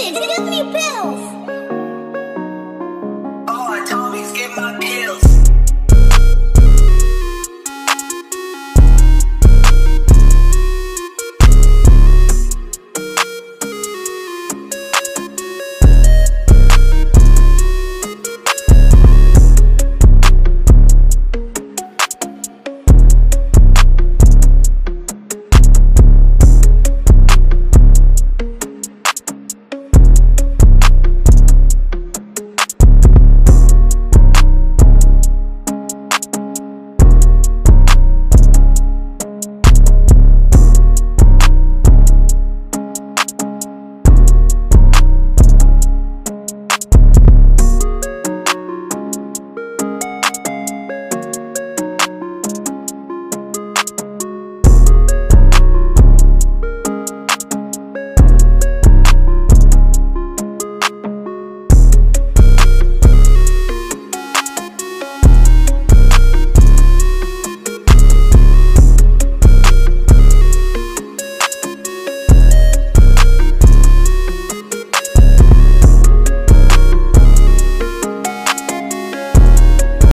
Give me pills!